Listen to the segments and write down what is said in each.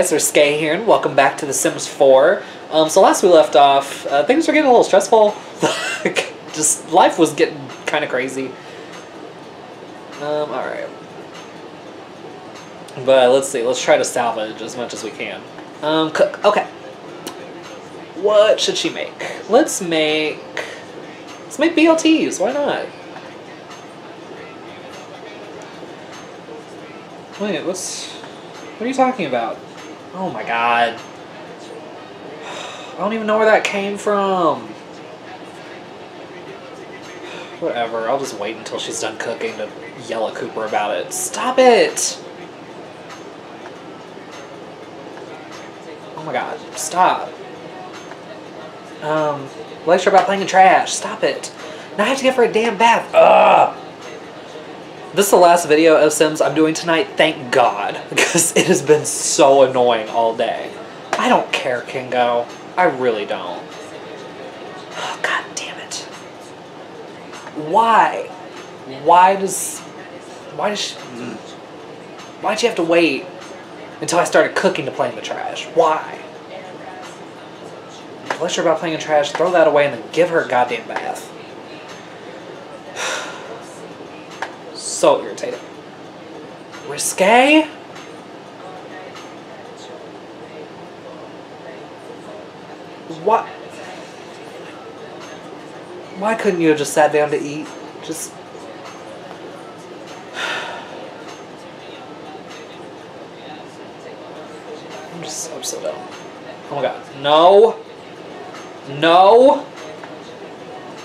Guys, Risque here, and welcome back to The Sims 4. Um, so last we left off, uh, things were getting a little stressful. Just life was getting kind of crazy. Um, alright. But let's see, let's try to salvage as much as we can. Um, cook. Okay. What should she make? Let's make... Let's make BLTs, why not? Wait, what's... What are you talking about? Oh my god. I don't even know where that came from. Whatever, I'll just wait until she's done cooking to yell at Cooper about it. Stop it! Oh my god, stop. Um, lecture about playing in trash. Stop it. Now I have to give her a damn bath. Ugh! This is the last video of Sims I'm doing tonight, thank God, because it has been so annoying all day. I don't care, Kingo. I really don't. Oh, God damn it. Why? Why does... Why does she... Hmm. Why'd you have to wait until I started cooking to play in the trash? Why? Unless you're about playing in trash, throw that away and then give her a goddamn bath. So irritating. Risque? What? Why couldn't you have just sat down to eat? Just. I'm just I'm so dumb. Oh my god. No! No!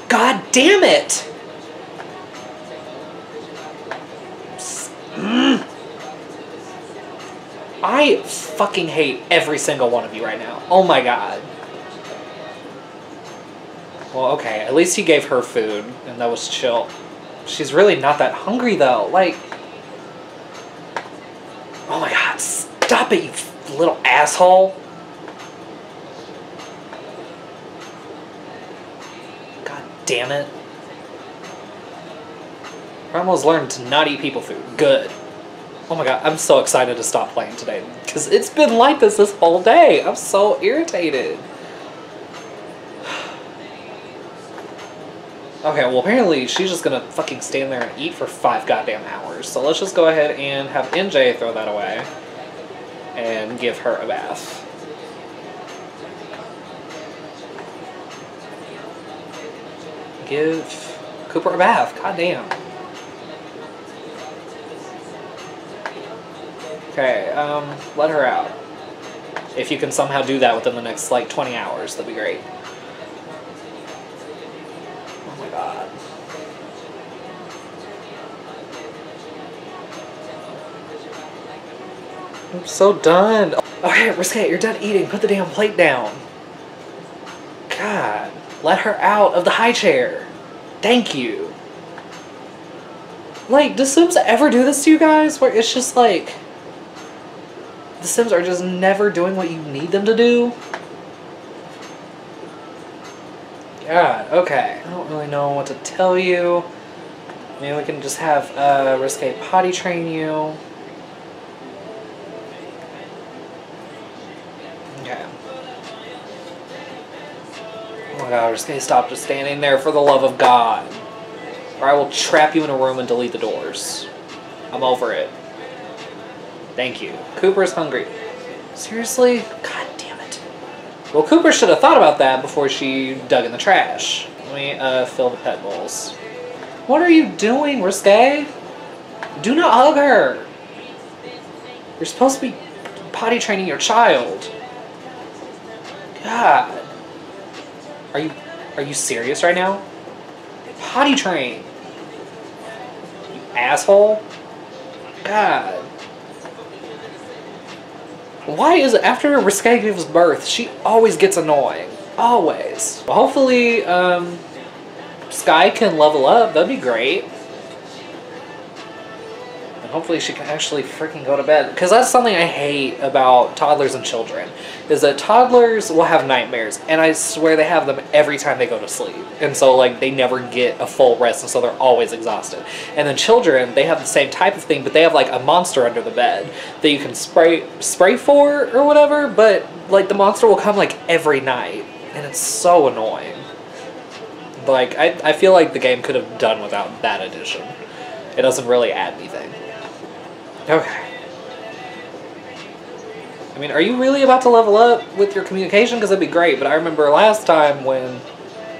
God damn it! I fucking hate every single one of you right now. Oh my god. Well, okay, at least he gave her food, and that was chill. She's really not that hungry, though. Like... Oh my god, stop it, you little asshole. God damn it. I almost learned to not eat people food. Good. Oh my god, I'm so excited to stop playing today. Because it's been like this this whole day. I'm so irritated. Okay, well apparently she's just gonna fucking stand there and eat for five goddamn hours. So let's just go ahead and have NJ throw that away. And give her a bath. Give Cooper a bath. God Okay, um, let her out. If you can somehow do that within the next, like, 20 hours, that'd be great. Oh my god. I'm so done. Okay, Risque, you're done eating. Put the damn plate down. God. Let her out of the high chair. Thank you. Like, does Sims ever do this to you guys? Where it's just like... The Sims are just never doing what you need them to do? God, okay. I don't really know what to tell you. Maybe we can just have uh, Risque potty train you. Okay. Oh my god, Risque, stop just standing there for the love of God. Or I will trap you in a room and delete the doors. I'm over it. Thank you. Cooper's hungry. Seriously? God damn it. Well, Cooper should have thought about that before she dug in the trash. Let me uh, fill the pet bowls. What are you doing, Risque? Do not hug her. You're supposed to be potty training your child. God. Are you are you serious right now? Potty train. You asshole. God. Why is it after Risque gives birth, she always gets annoying? Always. Hopefully, um, Sky can level up. That'd be great. Hopefully she can actually freaking go to bed. Because that's something I hate about toddlers and children, is that toddlers will have nightmares, and I swear they have them every time they go to sleep. And so, like, they never get a full rest, and so they're always exhausted. And then children, they have the same type of thing, but they have, like, a monster under the bed that you can spray, spray for or whatever, but, like, the monster will come, like, every night. And it's so annoying. Like, I, I feel like the game could have done without that addition. It doesn't really add anything. Okay. I mean, are you really about to level up with your communication? Because that'd be great, but I remember last time when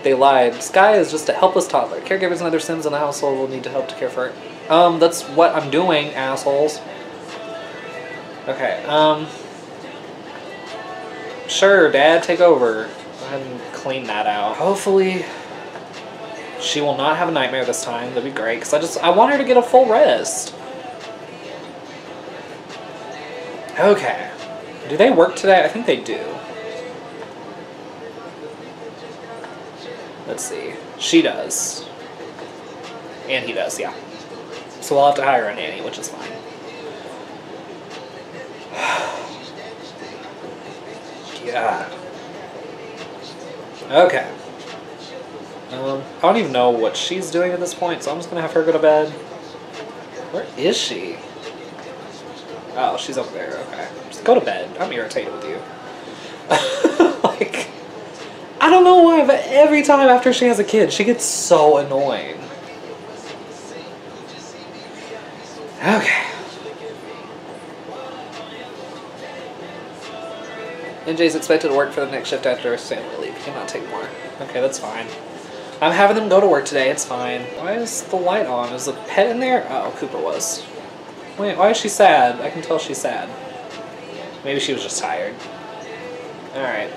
they lied, Sky is just a helpless toddler. Caregivers and other Sims in the household will need to help to care for her. Um, that's what I'm doing, assholes. Okay, um... Sure, Dad, take over. Go ahead and clean that out. Hopefully, she will not have a nightmare this time. That'd be great, because I just, I want her to get a full rest. Okay. Do they work today? I think they do. Let's see. She does. And he does, yeah. So we'll have to hire a nanny, which is fine. yeah. Okay. Um, I don't even know what she's doing at this point, so I'm just gonna have her go to bed. Where is she? Oh, she's over there. Okay. Just go to bed. I'm irritated with you. like, I don't know why, but every time after she has a kid, she gets so annoying. Okay. NJ's expected to work for the next shift after his family leave. Cannot take more. Okay, that's fine. I'm having them go to work today. It's fine. Why is the light on? Is the pet in there? Oh, Cooper was. Wait, why is she sad? I can tell she's sad. Maybe she was just tired. Alright.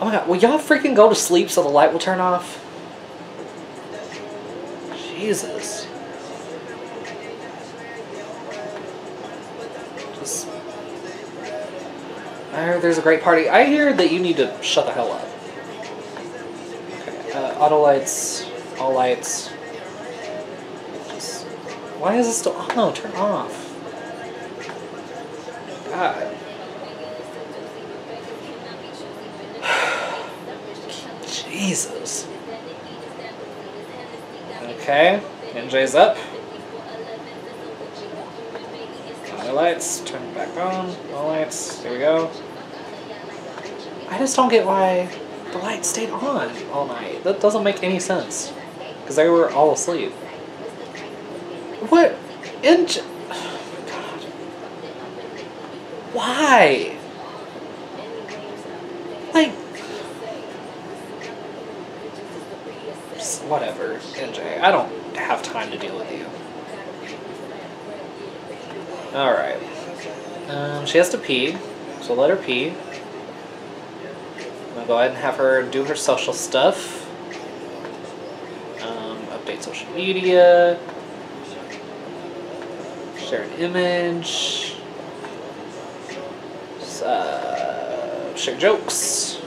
Oh my god, will y'all freaking go to sleep so the light will turn off? Jesus. Just... I there's a great party. I hear that you need to shut the hell up. Okay, uh, auto lights, all lights. Why is it still on? Oh, turn off. God. Jesus. Okay, NJ's up. All lights, turn it back on. All lights, there we go. I just don't get why the light stayed on all night. That doesn't make any sense. Because they were all asleep. What? Inch? God. Why? Like. Whatever, NJ. I don't have time to deal with you. Alright. Um, she has to pee, so let her pee. I'm gonna go ahead and have her do her social stuff. Um, update social media image, uh, share jokes.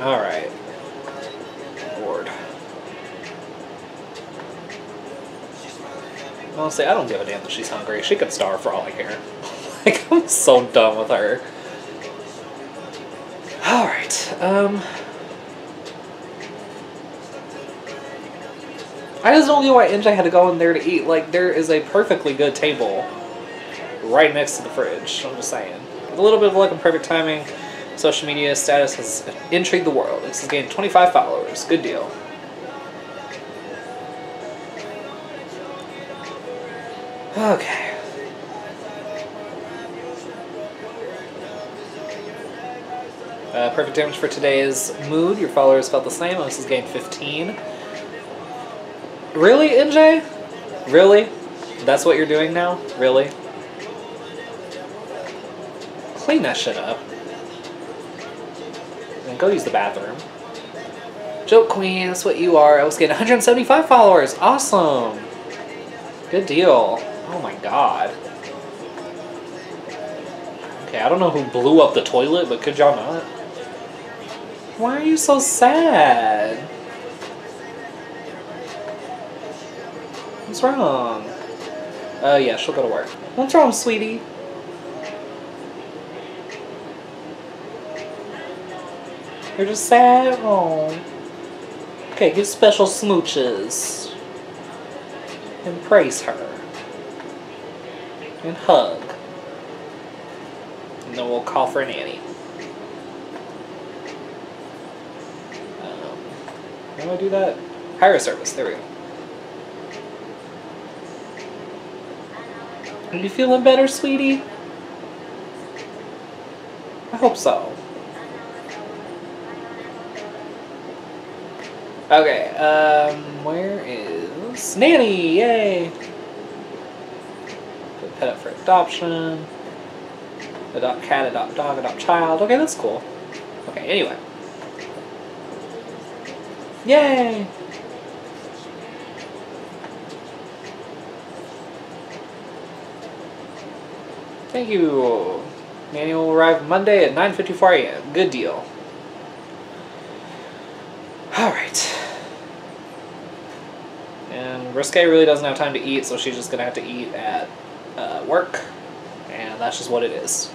Alright. Bored. Honestly, I don't give a damn that she's hungry. She could starve for all I care. like, I'm so done with her. Alright, um... I just don't get why NJ had to go in there to eat. Like, there is a perfectly good table right next to the fridge. I'm just saying. With a little bit of luck and perfect timing, social media status has intrigued the world. Has gained 25 followers. Good deal. Okay. Uh, perfect damage for today's mood. Your followers felt the same. This has gained 15. Really, NJ? Really? That's what you're doing now? Really? Clean that shit up. And go use the bathroom. Joke Queen, that's what you are. I was getting 175 followers. Awesome. Good deal. Oh my god. Okay, I don't know who blew up the toilet, but could y'all not? Why are you so sad? What's wrong? Oh, yeah, she'll go to work. What's wrong, sweetie? You're just sad? Oh. Okay, give special smooches. And praise her. And hug. And then we'll call for a nanny. Um, how do I do that? Hire a service. There we go. Are you feeling better, sweetie? I hope so. Okay, um, where is Nanny? Yay! Put pet up for adoption. Adopt cat, adopt dog, adopt child. Okay, that's cool. Okay, anyway. Yay! Thank you. Nanny will arrive Monday at 9.54 a.m. Good deal. Alright. And Risque really doesn't have time to eat, so she's just going to have to eat at uh, work. And that's just what it is.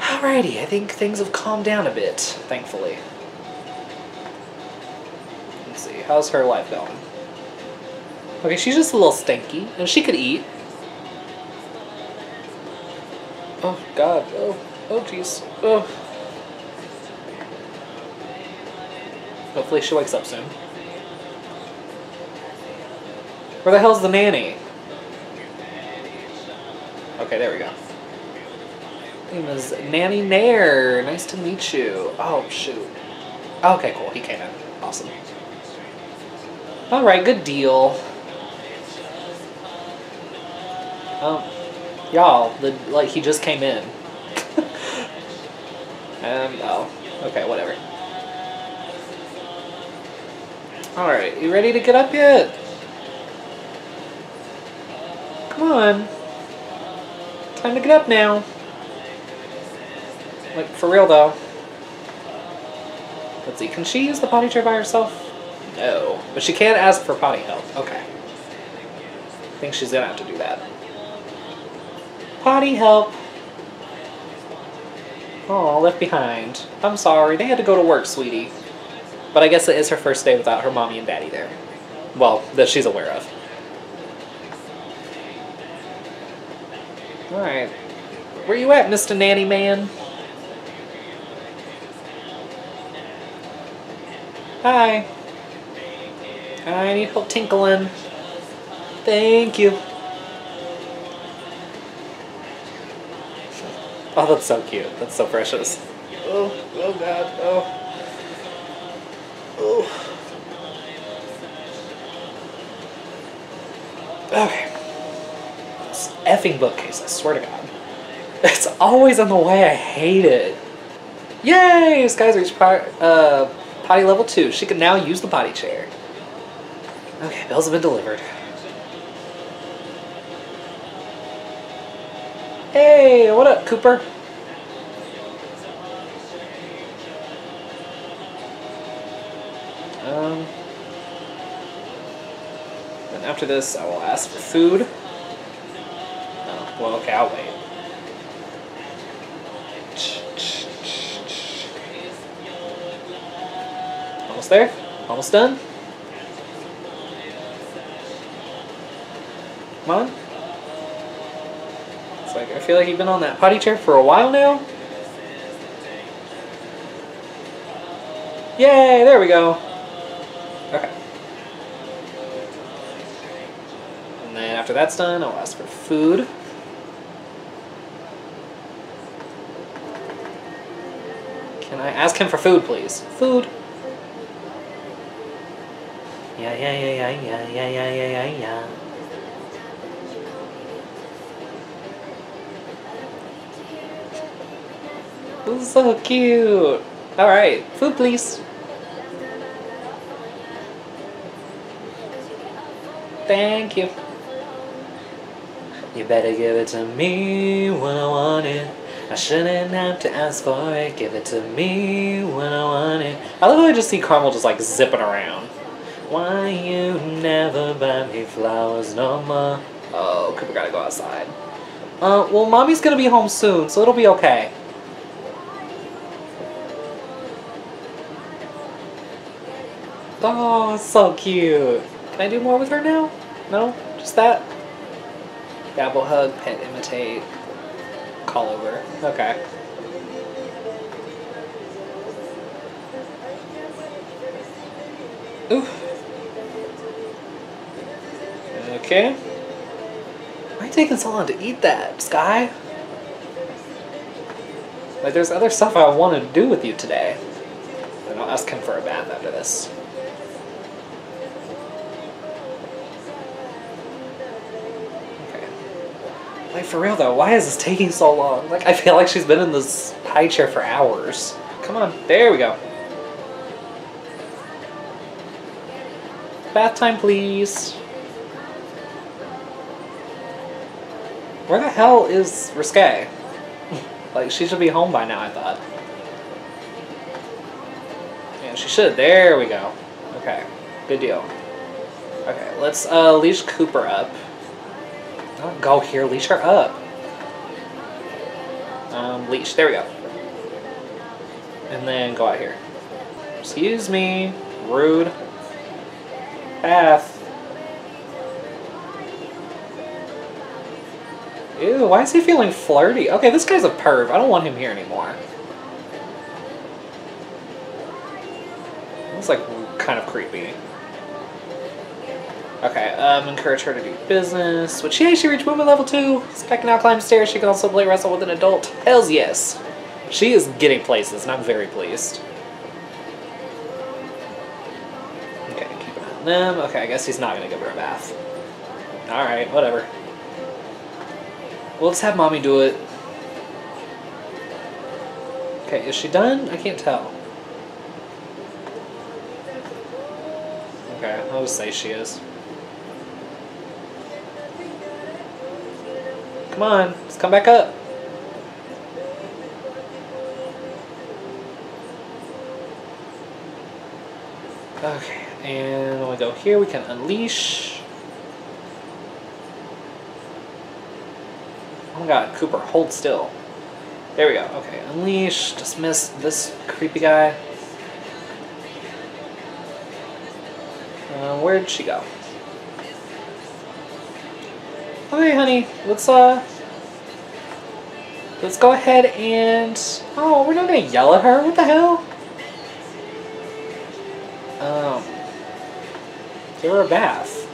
Alrighty, I think things have calmed down a bit, thankfully. Let's see, how's her life going? Okay, she's just a little stinky, and she could eat. Oh, God. Oh, oh, jeez. Oh. Hopefully she wakes up soon. Where the hell's the nanny? Okay, there we go. Name is Nanny Nair. Nice to meet you. Oh, shoot. Okay, cool. He came in. Awesome. Alright, good deal. Um, y'all, the like he just came in. um, oh, okay, whatever. Alright, you ready to get up yet? Come on. Time to get up now. Like, for real though. Let's see, can she use the potty chair by herself? No. But she can ask for potty help. Okay. I think she's gonna have to do that. Potty help. Oh, left behind. I'm sorry, they had to go to work, sweetie. But I guess it is her first day without her mommy and daddy there. Well, that she's aware of. Alright. Where you at, Mr. Nanny Man? Hi. I need help tinkling. Thank you. Oh, that's so cute. That's so precious. Oh, oh god, oh. Oh. Okay. This effing bookcase, I swear to god. It's always in the way, I hate it. Yay! This guy's reached uh, potty level 2. She can now use the potty chair. Okay, bills have been delivered. Hey, what up, Cooper? Um, and after this, I will ask for food. Oh, well, okay, I'll wait. Almost there? Almost done? Come on. Feel like you've been on that potty chair for a while now. Yay, there we go. Okay. And then after that's done, I'll ask for food. Can I ask him for food, please? Food. Yeah, yeah, yeah, yeah, yeah, yeah, yeah, yeah, yeah, yeah. This is so cute. Alright, food please. Thank you. You better give it to me when I want it. I shouldn't have to ask for it. Give it to me when I want it. I love how I just see Carmel just like zipping around. Why you never buy me flowers no more? Oh, Cooper gotta go outside. Uh, well, mommy's gonna be home soon, so it'll be okay. Oh, so cute. Can I do more with her now? No? Just that? Dabble, hug, pet, imitate, call over. Okay. Ooh. Okay. Why are you taking so long to eat that, Sky? Like, there's other stuff I want to do with you today. And I'll ask him for a bath after this. Like, for real though, why is this taking so long? Like, I feel like she's been in this high chair for hours. Come on, there we go. Bath time, please. Where the hell is Risque? like, she should be home by now, I thought. Yeah, she should. There we go. Okay, good deal. Okay, let's uh, leash Cooper up. Go here, leash her up. Um, leash, there we go. And then go out here. Excuse me, rude. Bath. Ew, why is he feeling flirty? Okay, this guy's a perv. I don't want him here anymore. It's like kind of creepy. Okay, um, encourage her to do business. Which, yay, she reached woman level 2. So I can now climb stairs. She can also play wrestle with an adult. Hells yes. She is getting places, and I'm very pleased. Okay, keep an eye on them. Okay, I guess he's not going to give her a bath. Alright, whatever. Well, let's have mommy do it. Okay, is she done? I can't tell. Okay, I'll just say she is. Come on, let's come back up. Okay, and when we go here, we can unleash. Oh my god, Cooper, hold still. There we go. Okay, unleash, dismiss this creepy guy. Uh, where'd she go? Okay, honey, let's uh, let's go ahead and oh, we're not gonna yell at her. What the hell? Um, give her a bath.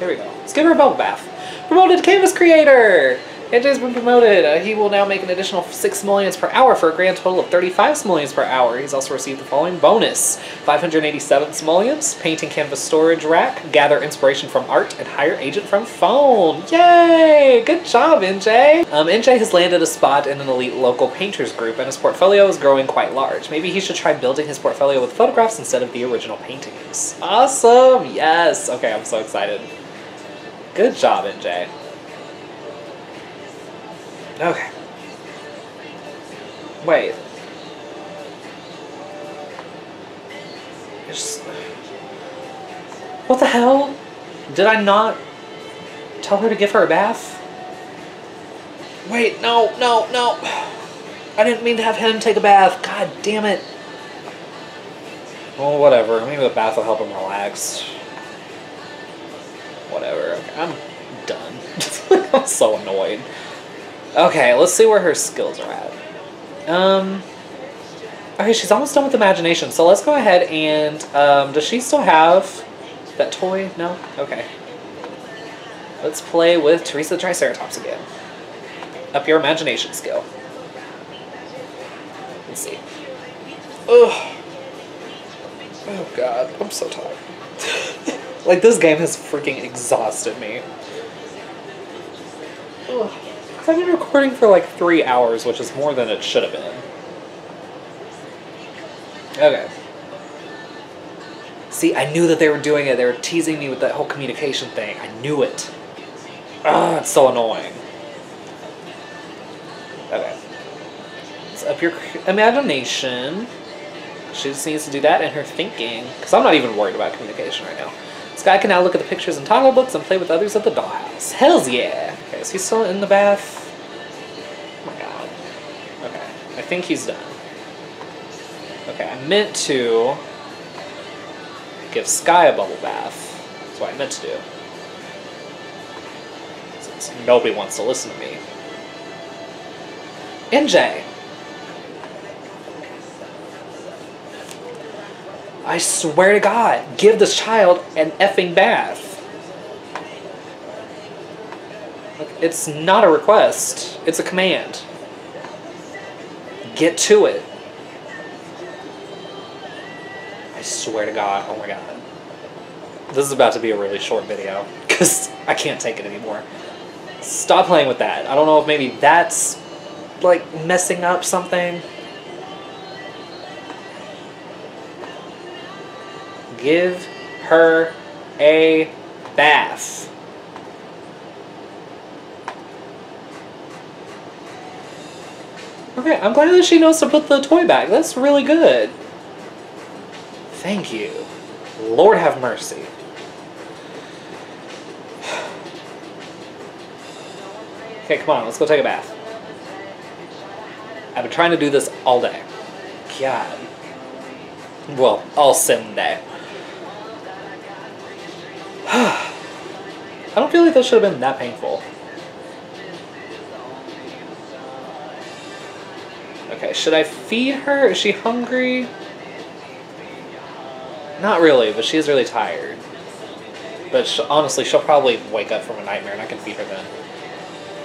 There we go. Let's give her a bubble bath. Promoted canvas creator. AJ's been promoted. Uh, he will now make an additional 6 simoleons per hour for a grand total of 35 simoleons per hour. He's also received the following bonus 587 simoleons, painting canvas storage rack, gather inspiration from art, and hire agent from phone. Yay! Good job, NJ! Um, NJ has landed a spot in an elite local painters group, and his portfolio is growing quite large. Maybe he should try building his portfolio with photographs instead of the original paintings. Awesome! Yes! Okay, I'm so excited. Good job, NJ. Okay. Wait. It's... What the hell? Did I not tell her to give her a bath? Wait, no, no, no. I didn't mean to have him take a bath. God damn it. Well, whatever. Maybe the bath will help him relax. Whatever. I'm done. I'm so annoyed. Okay, let's see where her skills are at. Um, okay, she's almost done with imagination, so let's go ahead and, um, does she still have that toy? No? Okay. Let's play with Teresa the Triceratops again. Up your imagination skill. Let's see. Ugh. Oh god, I'm so tired. like, this game has freaking exhausted me. Ugh. I've been recording for like three hours, which is more than it should have been. Okay. See, I knew that they were doing it. They were teasing me with that whole communication thing. I knew it. Ah, it's so annoying. Okay. Let's up your imagination. She just needs to do that in her thinking. Because I'm not even worried about communication right now. Sky can now look at the pictures in toddler books and play with others at the dollhouse. Hells yeah! Okay, is he still in the bath? Oh my god. Okay, I think he's done. Okay, I meant to give Sky a bubble bath. That's what I meant to do. Since nobody wants to listen to me. NJ! I swear to God, give this child an effing bath. Like, it's not a request, it's a command. Get to it. I swear to God, oh my God. This is about to be a really short video because I can't take it anymore. Stop playing with that. I don't know if maybe that's like messing up something. Give her a bath. Okay, I'm glad that she knows to put the toy back. That's really good. Thank you. Lord have mercy. Okay, come on, let's go take a bath. I've been trying to do this all day. God. Well, all sim day. I don't feel like this should have been that painful. Okay, should I feed her? Is she hungry? Not really, but she's really tired. But sh honestly, she'll probably wake up from a nightmare and I can feed her then.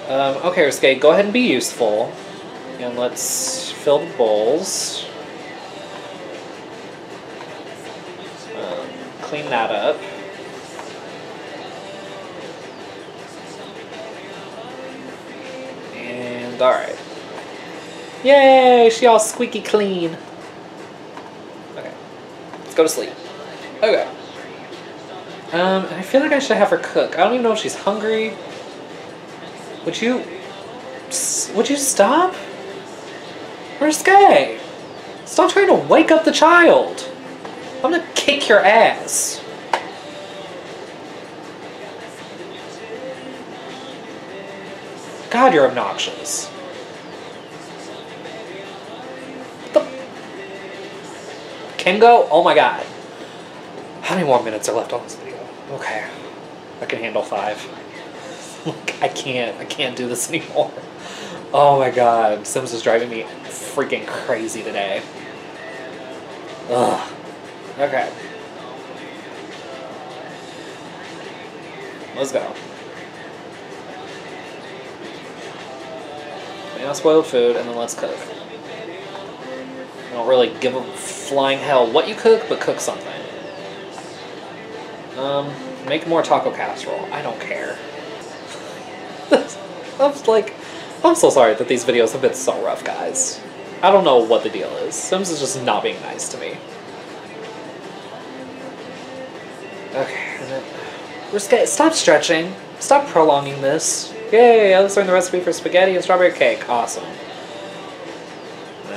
Um, okay, Risque, go ahead and be useful. And let's fill the bowls. Um, clean that up. And alright. Yay! She all squeaky clean. Okay. Let's go to sleep. Okay. Um, I feel like I should have her cook. I don't even know if she's hungry. Would you... Would you stop? Where's Gay? Stop trying to wake up the child. I'm gonna kick your ass. God, you're obnoxious. The... Oh my god. How many more minutes are left on this video? Okay. I can handle five. I can't. I can't do this anymore. Oh my god. Sims is driving me freaking crazy today. Ugh. Okay. Let's go. Now spoiled food, and then let's cook. I don't really give a flying hell what you cook, but cook something. Um, make more taco casserole. I don't care. I'm like, I'm so sorry that these videos have been so rough, guys. I don't know what the deal is. Sims is just not being nice to me. Okay, then... Risque, stop stretching. Stop prolonging this. Yay, let's learn the recipe for spaghetti and strawberry cake. Awesome.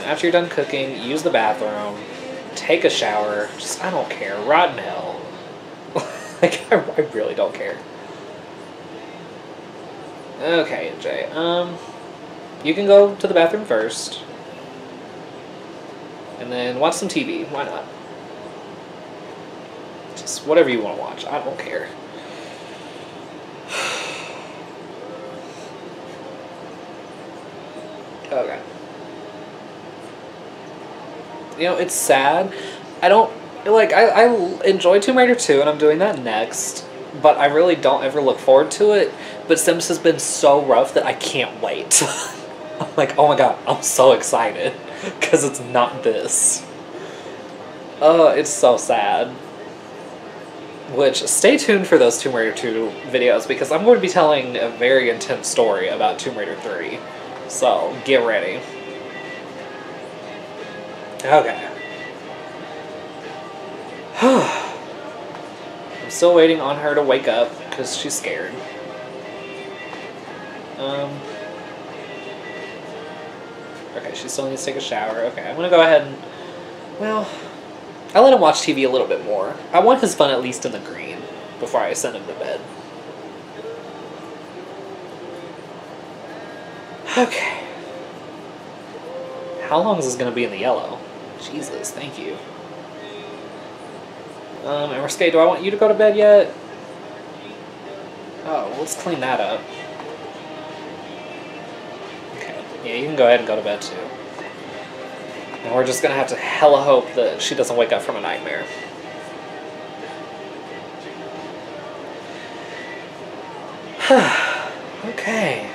After you're done cooking, use the bathroom, take a shower. Just, I don't care. Rotten hell. like, I, I really don't care. Okay, Jay. Um, you can go to the bathroom first. And then watch some TV. Why not? Just whatever you want to watch. I don't care. Okay. You know, it's sad. I don't like I, I enjoy Tomb Raider 2 and I'm doing that next, but I really don't ever look forward to it. But Sims has been so rough that I can't wait. I'm like, oh my god, I'm so excited. Because it's not this. Oh, it's so sad. Which, stay tuned for those Tomb Raider 2 videos because I'm going to be telling a very intense story about Tomb Raider 3. So, get ready. Okay. I'm still waiting on her to wake up because she's scared. Um, Okay, she still needs to take a shower. Okay, I'm gonna go ahead and. Well, I let him watch TV a little bit more. I want his fun at least in the green before I send him to bed. Okay. How long is this gonna be in the yellow? Jesus, thank you. Um, Emerskate, do I want you to go to bed yet? Oh, let's clean that up. Okay, yeah, you can go ahead and go to bed too. And we're just gonna have to hella hope that she doesn't wake up from a nightmare. okay.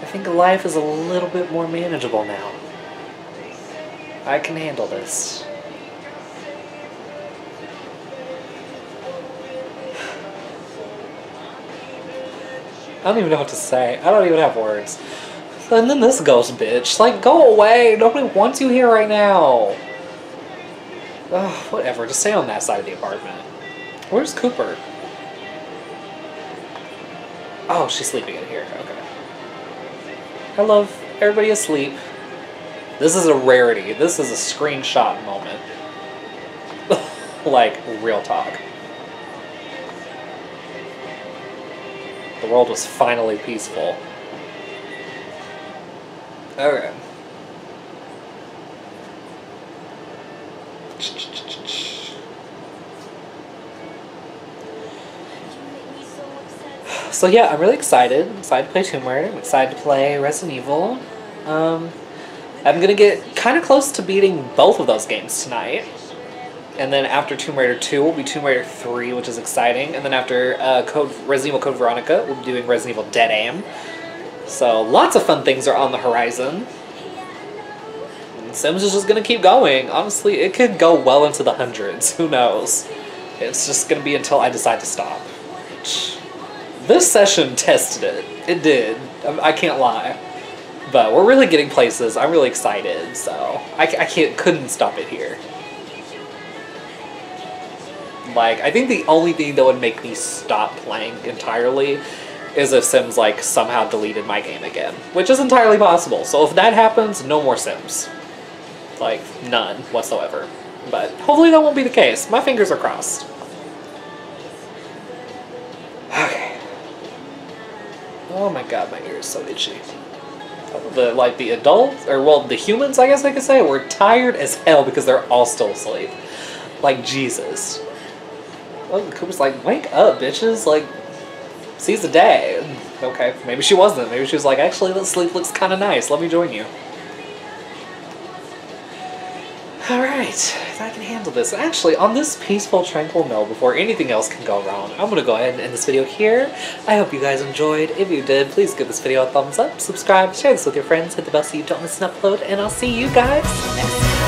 I think life is a little bit more manageable now. I can handle this. I don't even know what to say. I don't even have words. And then this ghost bitch. Like, go away. Nobody wants you here right now. Ugh, whatever. Just stay on that side of the apartment. Where's Cooper? Oh, she's sleeping in here. Okay. I love everybody asleep. This is a rarity. This is a screenshot moment. like, real talk. The world was finally peaceful. Okay. So yeah, I'm really excited. I'm excited to play Tomb Raider. I'm excited to play Resident Evil. Um, I'm gonna get kind of close to beating both of those games tonight. And then after Tomb Raider 2 will be Tomb Raider 3, which is exciting. And then after uh, Code Resident Evil Code Veronica, we'll be doing Resident Evil Dead Aim. So lots of fun things are on the horizon. Sims is just gonna keep going. Honestly, it could go well into the hundreds. Who knows? It's just gonna be until I decide to stop. This session tested it. It did. I can't lie. But we're really getting places. I'm really excited, so I, I can't couldn't stop it here. Like, I think the only thing that would make me stop playing entirely is if Sims, like, somehow deleted my game again. Which is entirely possible. So if that happens, no more Sims. Like, none whatsoever. But hopefully that won't be the case. My fingers are crossed. Okay. Oh my god, my ear is so itchy. The, like, the adults, or well, the humans, I guess I could say, were tired as hell because they're all still asleep. Like, Jesus. Oh, Cooper's like, wake up, bitches. Like, seize the day. Okay, maybe she wasn't. Maybe she was like, actually, that sleep looks kind of nice. Let me join you. Alright, if I can handle this. Actually, on this peaceful, tranquil note, before anything else can go wrong, I'm to go ahead and end this video here. I hope you guys enjoyed. If you did, please give this video a thumbs up, subscribe, share this with your friends, hit the bell so you don't miss an upload, and I'll see you guys next time.